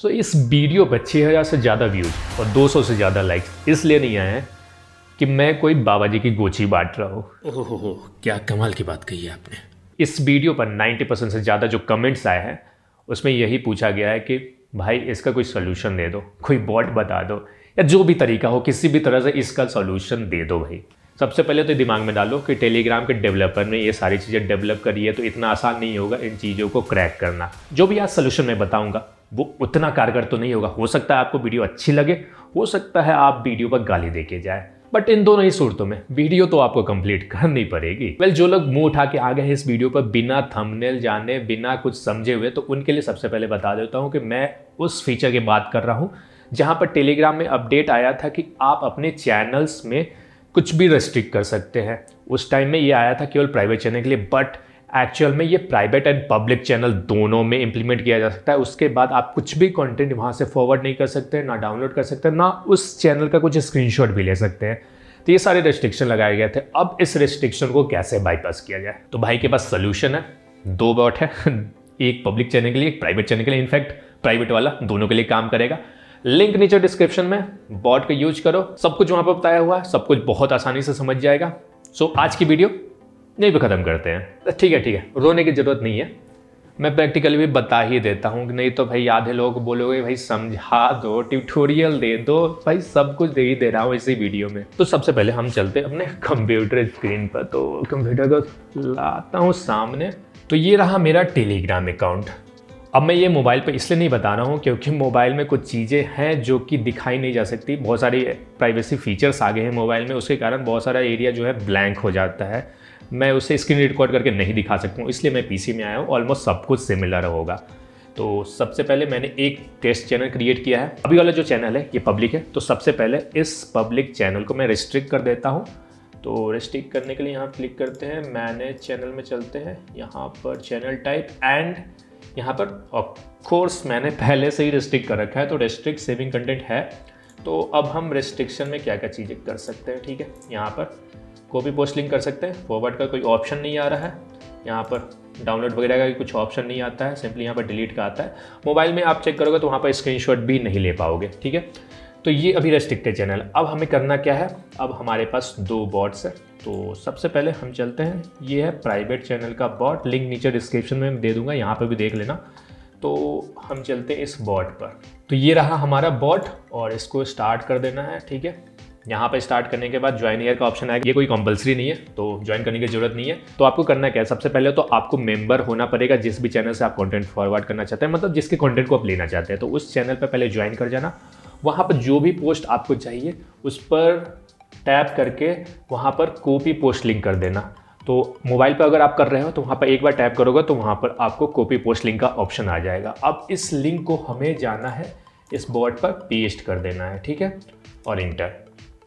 सो so, इस video पर 6000 से ज़्यादा व्यूज़ और 200 से ज़्यादा लाइक्स इसलिए नहीं आए हैं कि मैं कोई बाबा जी की गोची बांट रहा हूँ। ओहो क्या कमाल की बात कही है आपने। इस वीडियो पर 90 परसेंट से ज़्यादा जो कमेंट्स आए हैं उसमें यही पूछा गया है कि भाई इसका कोई सोल्यूशन दे दो कोई बॉट बता दो या जो भी तरीका हो किसी भी तरह से इसका सोल्यूशन दे दो भाई। सबसे पहले तो दिमाग में डालो कि टेलीग्राम के डेवलपर ने ये सारी चीज़ें डेवलप करी है तो इतना आसान नहीं होगा इन चीज़ों को क्रैक करना। जो भी आज सोल्यूशन मैं बताऊँगा वो उतना कारगर तो नहीं होगा। हो सकता है आपको वीडियो अच्छी लगे हो सकता है आप वीडियो पर गाली दे के जाए बट इन दोनों ही सूरतों में वीडियो तो आपको कंप्लीट करनी पड़ेगी। वेल well, जो लोग मुँह उठा के आ गए हैं इस वीडियो पर बिना थंबनेल जाने बिना कुछ समझे हुए तो उनके लिए सबसे पहले बता देता हूँ कि मैं उस फीचर की बात कर रहा हूँ जहाँ पर टेलीग्राम में अपडेट आया था कि आप अपने चैनल्स में कुछ भी रेस्ट्रिक्ट कर सकते हैं। उस टाइम में ये आया था केवल प्राइवेट चैनल के लिए बट एक्चुअल में ये प्राइवेट एंड पब्लिक चैनल दोनों में इंप्लीमेंट किया जा सकता है। उसके बाद आप कुछ भी कंटेंट वहाँ से फॉरवर्ड नहीं कर सकते ना डाउनलोड कर सकते ना उस चैनल का कुछ स्क्रीनशॉट भी ले सकते हैं। तो ये सारे रेस्ट्रिक्शन लगाए गए थे। अब इस रेस्ट्रिक्शन को कैसे बाईपास किया जाए? तो भाई के पास सोल्यूशन है। दो बॉट है। एक पब्लिक चैनल के लिए एक प्राइवेट चैनल के लिए। इनफैक्ट प्राइवेट वाला दोनों के लिए काम करेगा। लिंक नीचे डिस्क्रिप्शन में। बॉट का यूज़ करो। सब कुछ वहाँ पर बताया हुआ है। सब कुछ बहुत आसानी से समझ जाएगा। सो so, आज की वीडियो नहीं भी ख़त्म करते हैं। ठीक है ठीक है। रोने की ज़रूरत नहीं है। मैं प्रैक्टिकली भी बता ही देता हूँ कि नहीं तो भाई आधे लोग बोलोगे, भाई समझा दो ट्यूटोरियल दे दो, भाई सब कुछ दे ही दे रहा हूँ इसी वीडियो में। तो सबसे पहले हम चलते अपने कंप्यूटर स्क्रीन पर। तो कंप्यूटर को लाता हूँ सामने। तो ये रहा मेरा टेलीग्राम अकाउंट अब मैं ये मोबाइल पे इसलिए नहीं बता रहा हूँ क्योंकि मोबाइल में कुछ चीज़ें हैं जो कि दिखाई नहीं जा सकती। बहुत सारी प्राइवेसी फीचर्स आ गए हैं मोबाइल में, उसके कारण बहुत सारा एरिया जो है ब्लैंक हो जाता है। मैं उसे स्क्रीन रिकॉर्ड करके नहीं दिखा सकता हूँ इसलिए मैं पीसी में आया हूँ ऑलमोस्ट सब कुछ सिमिलर होगा। तो सबसे पहले मैंने एक टेस्ट चैनल क्रिएट किया है। अभी वाला जो चैनल है, ये पब्लिक है। तो सबसे पहले इस पब्लिक चैनल को मैं रिस्ट्रिक्ट कर देता हूँ। तो रिस्ट्रिक्ट करने के लिए यहाँ क्लिक करते हैं। मैंने चैनल में चलते हैं। यहाँ पर चैनल टाइप एंड यहाँ पर ऑफकोर्स मैंने पहले से ही रिस्ट्रिक्ट कर रखा है। तो रिस्ट्रिक्ट सेविंग कंटेंट है। तो अब हम रिस्ट्रिक्शन में क्या क्या चीज़ें कर सकते हैं, ठीक है? यहाँ पर कॉपी पोस्ट लिंक कर सकते हैं। फॉरवर्ड का कोई ऑप्शन नहीं आ रहा है। यहाँ पर डाउनलोड वगैरह का कुछ ऑप्शन नहीं आता है। सिंपली यहाँ पर डिलीट का आता है। मोबाइल में आप चेक करोगे तो वहाँ पर स्क्रीनशॉट भी नहीं ले पाओगे, ठीक है? तो ये अभी रेस्ट्रिक्टेड चैनल अब हमें करना क्या है? अब हमारे पास दो बॉट्स है। तो सबसे पहले हम चलते हैं। ये है प्राइवेट चैनल का बॉट लिंक नीचे डिस्क्रिप्शन में दे दूँगा। यहाँ पर भी देख लेना। तो हम चलते हैं इस बॉट पर। तो ये रहा हमारा बॉट और इसको स्टार्ट कर देना है, ठीक है? यहाँ पे स्टार्ट करने के बाद ज्वाइन ईयर का ऑप्शन आएगा। ये कोई कंपलसरी नहीं है तो ज्वाइन करने की ज़रूरत नहीं है। तो आपको करना क्या है? सबसे पहले तो आपको मेंबर होना पड़ेगा जिस भी चैनल से आप कंटेंट फॉरवर्ड करना चाहते हैं मतलब जिसके कंटेंट को आप लेना चाहते हैं। तो उस चैनल पर पहले ज्वाइन कर जाना। वहाँ पर जो भी पोस्ट आपको चाहिए, उस पर टैप करके वहाँ पर कॉपी पोस्ट लिंक कर देना। तो मोबाइल पर अगर आप कर रहे हो तो वहाँ पर एक बार टैप करोगे तो वहाँ पर आपको कॉपी पोस्ट लिंक का ऑप्शन आ जाएगा। अब इस लिंक को हमें जाना है, इस बोर्ड पर पेस्ट कर देना है, ठीक है? और इंटर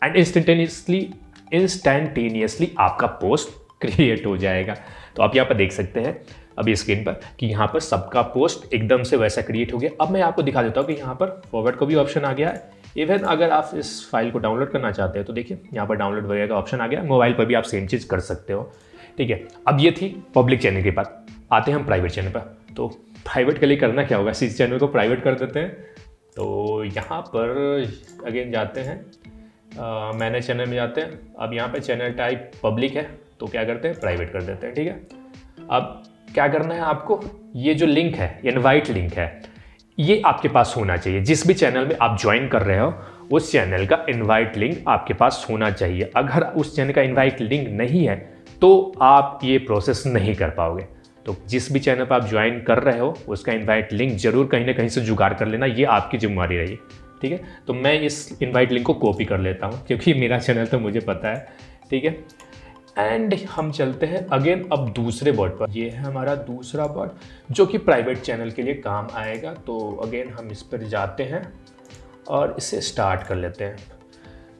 एंड इंस्टेंटेनियसली इंस्टेंटेनियसली आपका पोस्ट क्रिएट हो जाएगा। तो आप यहाँ पर देख सकते हैं अभी स्क्रीन पर, कि यहाँ पर सबका पोस्ट एकदम से वैसा क्रिएट हो गया। अब मैं आपको दिखा देता हूँ कि यहाँ पर फॉरवर्ड का भी ऑप्शन आ गया है। इवन अगर आप इस फ़ाइल को डाउनलोड करना चाहते हो तो देखिए, यहाँ पर डाउनलोड वगैरह का ऑप्शन आ गया। मोबाइल पर भी आप सेम चीज़ कर सकते हो। ठीक है, अब ये थी पब्लिक चैनल के पास आते हैं हम प्राइवेट चैनल पर। तो प्राइवेट के लिए करना क्या होगा? इस चैनल को प्राइवेट कर देते हैं। तो यहाँ पर अगेन जाते हैं। मैंने चैनल में जाते हैं। अब यहाँ पे चैनल टाइप पब्लिक है तो क्या करते हैं? प्राइवेट कर देते हैं, ठीक है? अब क्या करना है आपको? ये जो लिंक है इनवाइट लिंक है, ये आपके पास होना चाहिए। जिस भी चैनल में आप ज्वाइन कर रहे हो, उस चैनल का इनवाइट लिंक आपके पास होना चाहिए। अगर उस चैनल का इनवाइट लिंक नहीं है तो आप ये प्रोसेस नहीं कर पाओगे। तो जिस भी चैनल पर आप ज्वाइन कर रहे हो, उसका इनवाइट लिंक ज़रूर कहीं ना कहीं से जुगाड़ कर लेना। ये आपकी जिम्मेवारी रही ठीक है? तो मैं इस इनवाइट लिंक को कॉपी कर लेता हूँ, क्योंकि मेरा चैनल तो मुझे पता है, ठीक है? एंड हम चलते हैं अगेन अब दूसरे बॉट पर। ये है हमारा दूसरा बॉट जो कि प्राइवेट चैनल के लिए काम आएगा। तो अगेन हम इस पर जाते हैं और इसे स्टार्ट कर लेते हैं।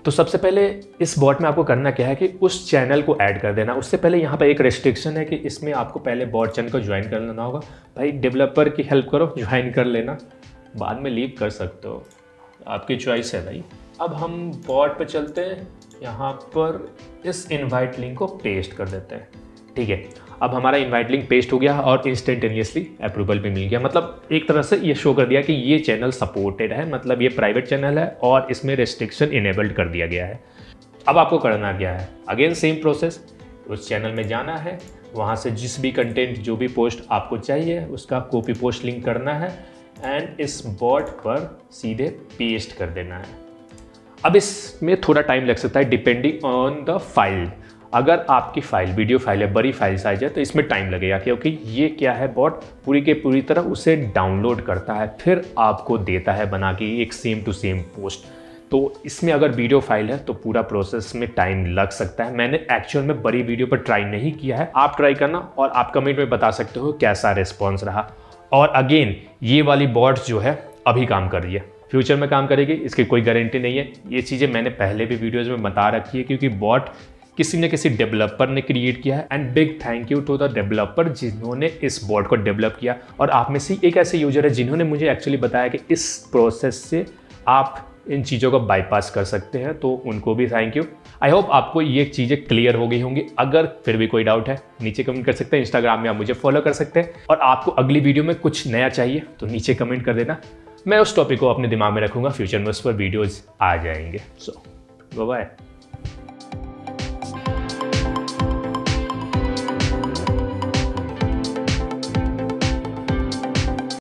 तो सबसे पहले इस बॉट में आपको करना क्या है कि उस चैनल को ऐड कर देना। उससे पहले यहाँ पर एक रेस्ट्रिक्शन है कि इसमें आपको पहले बॉट चैनल को ज्वाइन कर लेना होगा। भाई डेवलपर की हेल्प करो ज्वाइन कर लेना। बाद में लीव कर सकते हो। आपकी चॉइस है भाई। अब हम बॉट पे चलते हैं। यहाँ पर इस इनवाइट लिंक को पेस्ट कर देते हैं। ठीक है? अब हमारा इनवाइट लिंक पेस्ट हो गया और इंस्टेंटेनियसली अप्रूवल भी मिल गया। मतलब एक तरह से ये शो कर दिया कि ये चैनल सपोर्टेड है। मतलब ये प्राइवेट चैनल है और इसमें रेस्ट्रिक्शन इनेबल्ड कर दिया गया है। अब आपको करना क्या है? अगेन सेम प्रोसेस उस चैनल में जाना है। वहाँ से जिस भी कंटेंट जो भी पोस्ट आपको चाहिए, उसका कॉपी पोस्ट लिंक करना है। एंड इस बॉट पर सीधे पेस्ट कर देना है। अब इसमें थोड़ा टाइम लग सकता है डिपेंडिंग ऑन द फ़ाइल अगर आपकी फ़ाइल वीडियो फ़ाइल है बड़ी फ़ाइल साइज़ है तो इसमें टाइम लगेगा क्योंकि ये क्या है बॉट पूरी के पूरी तरह उसे डाउनलोड करता है फिर आपको देता है बना के एक सेम टू सेम पोस्ट तो इसमें अगर वीडियो फ़ाइल है तो पूरा प्रोसेस में टाइम लग सकता है। मैंने एक्चुअल में बड़ी वीडियो पर ट्राई नहीं किया है। आप ट्राई करना और आप कमेंट में बता सकते हो कैसा रिस्पॉन्स रहा। और अगेन ये वाली बॉड्स जो है, अभी काम कर रही है। फ्यूचर में काम करेगी, इसकी कोई गारंटी नहीं है। ये चीज़ें मैंने पहले भी वीडियोज़ में बता रखी है, क्योंकि बॉट किसी न किसी डेवलपर ने क्रिएट किया है। And big thank you to the developer जिन्होंने इस बॉट को डेवलप किया। और आप में से एक ऐसे यूज़र है जिन्होंने मुझे एक्चुअली बताया कि इस प्रोसेस से आप इन चीज़ों को बाईपास कर सकते हैं तो उनको भी थैंक यू आई होप आपको ये चीज़ें क्लियर हो गई होंगी। अगर फिर भी कोई डाउट है नीचे कमेंट कर सकते हैं इंस्टाग्राम में आप मुझे फॉलो कर सकते हैं। और आपको अगली वीडियो में कुछ नया चाहिए तो नीचे कमेंट कर देना। मैं उस टॉपिक को अपने दिमाग में रखूँगा फ्यूचर में उस पर वीडियोज़ आ जाएँगे। सो so, बाय